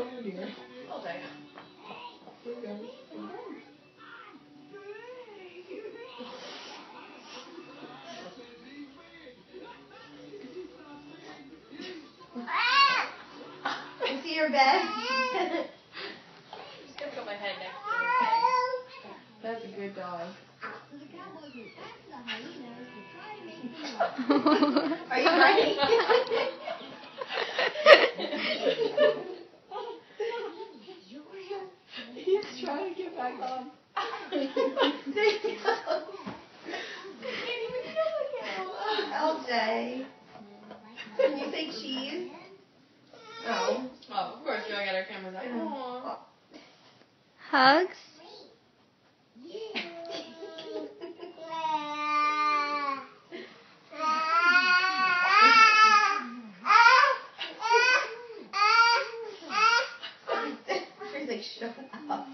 Oh dear. I'll take it. Here you go. Is he your bed? Just gonna put my head next to his That's a good dog. Are you ready? trying to get back on. there you go. LJ. You say cheese? Oh. Oh, of course, we all got our cameras out. Aww. Hugs. show up.